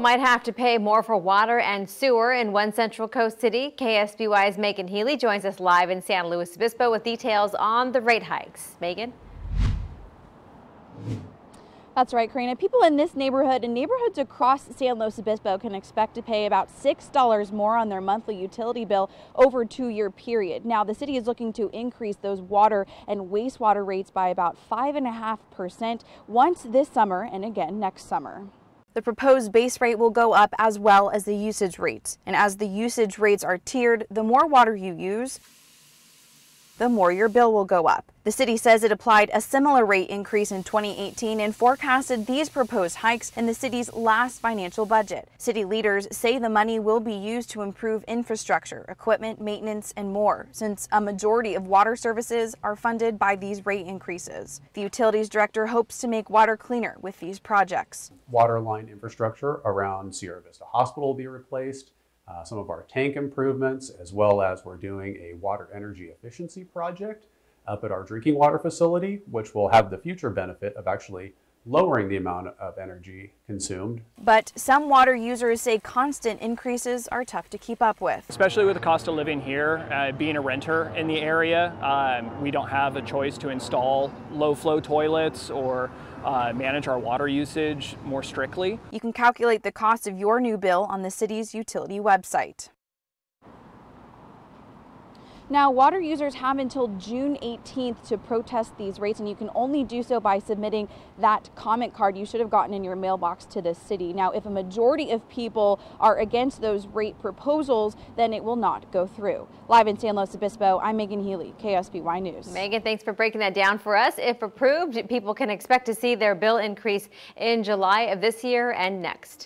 might have to pay more for water and sewer in one Central Coast city. KSBY's Megan Healy joins us live in San Luis Obispo with details on the rate hikes. Megan? That's right, Karina. People in this neighborhood and neighborhoods across San Luis Obispo can expect to pay about $6 more on their monthly utility bill over two-year period. Now, the city is looking to increase those water and wastewater rates by about 5.5% once this summer and again next summer. The proposed base rate will go up as well as the usage rates. And as the usage rates are tiered, the more water you use, the more your bill will go up. The city says it applied a similar rate increase in 2018 and forecasted these proposed hikes in the city's last financial budget. City leaders say the money will be used to improve infrastructure, equipment, maintenance, and more, since a majority of water services are funded by these rate increases. The utilities director hopes to make water cleaner with these projects. Water line infrastructure around Sierra Vista Hospital will be replaced uh, some of our tank improvements, as well as we're doing a water energy efficiency project up at our drinking water facility, which will have the future benefit of actually lowering the amount of energy consumed. But some water users say constant increases are tough to keep up with. Especially with the cost of living here, uh, being a renter in the area, um, we don't have a choice to install low flow toilets or uh, manage our water usage more strictly. You can calculate the cost of your new bill on the city's utility website. Now, water users have until June 18th to protest these rates, and you can only do so by submitting that comment card you should have gotten in your mailbox to the city. Now, if a majority of people are against those rate proposals, then it will not go through. Live in San Luis Obispo, I'm Megan Healy, KSBY News. Megan, thanks for breaking that down for us. If approved, people can expect to see their bill increase in July of this year and next.